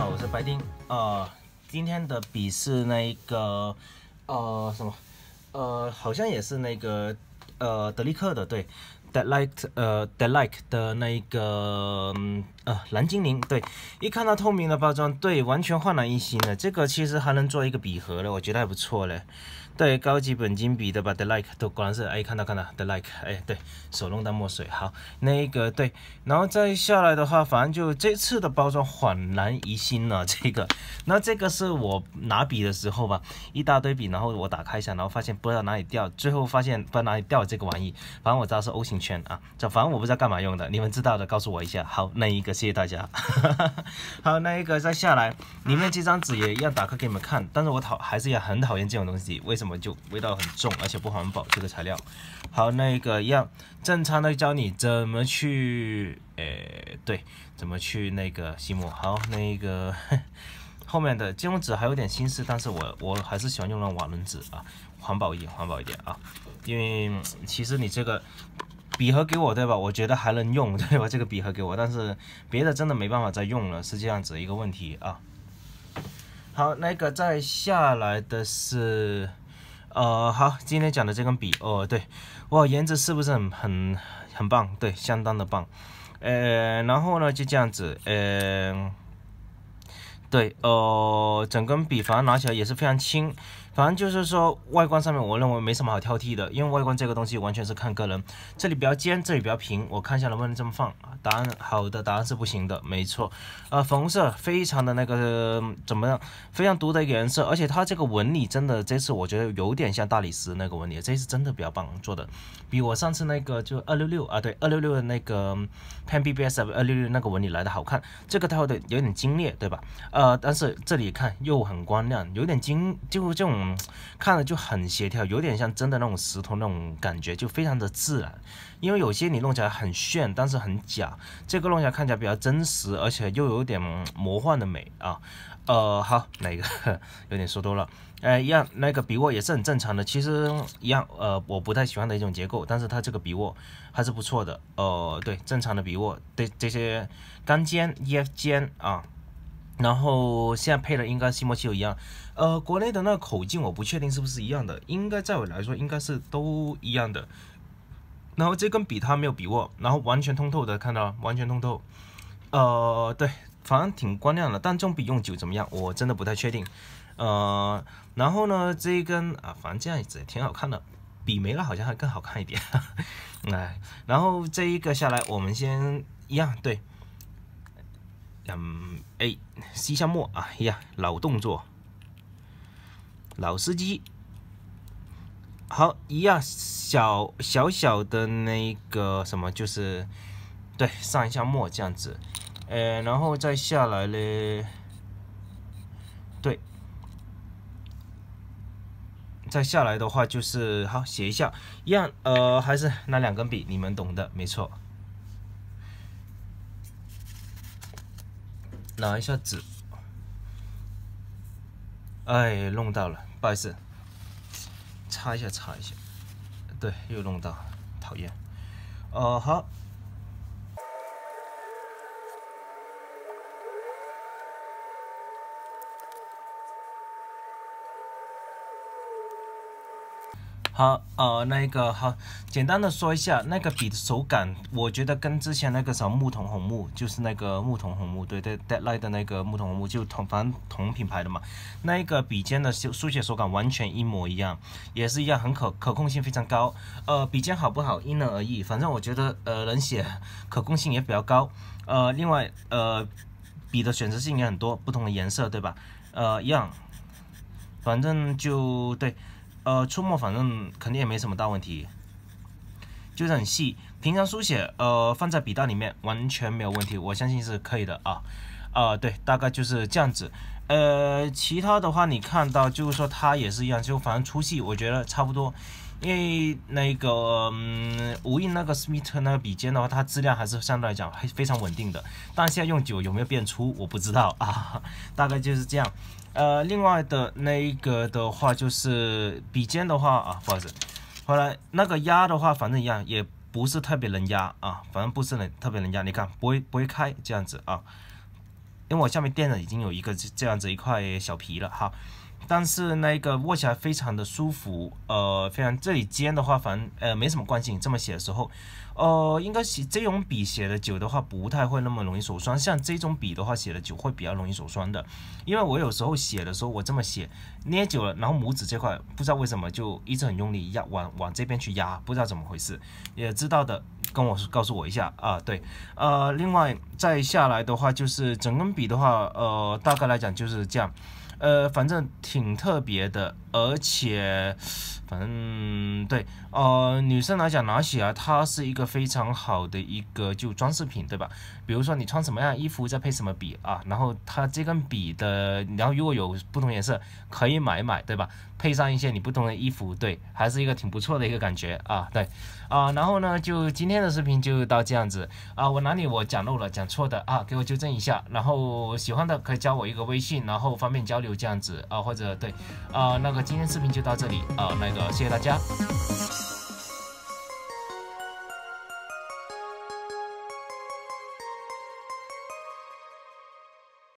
好，我是白丁呃，今天的笔是那个呃什么呃，好像也是那个呃德利克的，对。，Delight，呃，Delight 的那个呃蓝精灵，对，一看到透明的包装，对，完全焕然一新了。这个其实还能做一个笔盒了，我觉得还不错嘞。对，高级本金笔的吧，The Like 都果然是哎，看到看到，The Like，哎，对手弄到墨水，好，那一个对，然后再下来的话，反正就这次的包装焕然一新了，这个，那这个是我拿笔的时候吧，一大堆笔，然后我打开一下，然后发现不知道哪里掉，最后发现不知道哪里掉这个玩意，反正我知道是 O 型圈啊，这反正我不知道干嘛用的，你们知道的告诉我一下。好，那一个谢谢大家。好，那一个再下来，里面这张纸也一样打开给你们看，但是我讨还是也很讨厌这种东西，为什么？就味道很重，而且不环保。这个材料，好，那个一样正常的教你怎么去，诶，对，怎么去那个吸墨。好，那个 后面的金融纸还有点心思，但是我我还是喜欢用那瓦楞纸啊，环保一点，环保一点啊。因为其实你这个笔盒给我对吧？我觉得还能用对吧？这个笔盒给我，但是别的真的没办法再用了，是这样子一个问题啊。好，那个再下来的是。呃，好，今天讲的这根笔，哦，对，哇，颜值是不是很很很棒？对，相当的棒。呃，然后呢，就这样子，呃，对，呃，整根笔反正拿起来也是非常轻。反正就是说，外观上面我认为没什么好挑剔的，因为外观这个东西完全是看个人。这里比较尖，这里比较平，我看一下能不能这么放啊？答案好的，答案是不行的，没错。呃，粉红色非常的那个怎么样？非常独的一个颜色，而且它这个纹理真的这次我觉得有点像大理石那个纹理，这次真的比较棒做的，比我上次那个就二六六啊，对，二六六的那个 Pen BBS 二六六那个纹理来的好看。这个它有点有点精裂，对吧？呃，但是这里看又很光亮，有点精，就这种。嗯，看着就很协调，有点像真的那种石头那种感觉，就非常的自然。因为有些你弄起来很炫，但是很假，这个弄起来看起来比较真实，而且又有点魔幻的美啊。呃，好，哪个 有点说多了？哎，一样，那个笔握也是很正常的，其实一样。呃，我不太喜欢的一种结构，但是它这个笔握还是不错的。呃，对，正常的笔握，对这些钢尖、EF 尖啊。然后现在配的应该吸墨器都一样，呃，国内的那个口径我不确定是不是一样的，应该在我来说应该是都一样的。然后这根笔它没有笔握，然后完全通透的，看到完全通透。呃，对，反正挺光亮的，但这种笔用久怎么样，我真的不太确定。呃，然后呢，这一根啊，反正这样子也挺好看的，笔没了好像还更好看一点。哎，然后这一个下来，我们先一样，对。嗯，哎，吸下墨啊，呀，老动作，老司机，好，一样小小小的那个什么，就是对上一下墨这样子，呃，然后再下来嘞，对，再下来的话就是好写一下，一样，呃，还是那两根笔，你们懂的，没错。拿一下纸，哎，弄到了，不好意思，擦一下，擦一下，对，又弄到，讨厌，哦，好。好，呃，那个好，简单的说一下，那个笔的手感，我觉得跟之前那个什么木桶红木，就是那个木桶红木，对对，Deadlight 的那个木桶红木，就同反正同品牌的嘛，那一个笔尖的书书写手感完全一模一样，也是一样，很可可控性非常高。呃，笔尖好不好，因人而异，反正我觉得，呃，能写，可控性也比较高。呃，另外，呃，笔的选择性也很多，不同的颜色，对吧？呃，一样，反正就对。呃，出墨反正肯定也没什么大问题，就是很细。平常书写，呃，放在笔袋里面完全没有问题，我相信是可以的啊。啊，对，大概就是这样子。呃，其他的话你看到就是说它也是一样，就反正粗细我觉得差不多。因为那个嗯，无印那个 Smith 那个笔尖的话，它质量还是相对来讲还非常稳定的。但现在用久有没有变粗，我不知道啊。大概就是这样。呃，另外的那一个的话，就是笔尖的话啊，不好意思，后来那个压的话，反正一样，也不是特别能压啊，反正不是能特别能压，你看不会不会开这样子啊，因为我下面垫的已经有一个这这样子一块小皮了哈。但是那个握起来非常的舒服，呃，非常这里尖的话，反正呃没什么关系。这么写的时候，呃，应该写这种笔写的久的话，不太会那么容易手酸。像这种笔的话，写的久会比较容易手酸的。因为我有时候写的时候，我这么写，捏久了，然后拇指这块不知道为什么就一直很用力压，往往这边去压，不知道怎么回事。也知道的跟我说告诉我一下啊，对，呃，另外再下来的话，就是整根笔的话，呃，大概来讲就是这样。呃，反正挺特别的，而且，反正对，呃，女生来讲拿起来，它是一个非常好的一个就装饰品，对吧？比如说你穿什么样衣服，再配什么笔啊，然后它这根笔的，然后如果有不同颜色，可以买一买，对吧？配上一些你不同的衣服，对，还是一个挺不错的一个感觉啊，对，啊，然后呢，就今天的视频就到这样子啊，我哪里我讲漏了，讲错的啊，给我纠正一下，然后喜欢的可以加我一个微信，然后方便交流这样子啊，或者对，啊，那个今天视频就到这里啊，那个谢谢大家。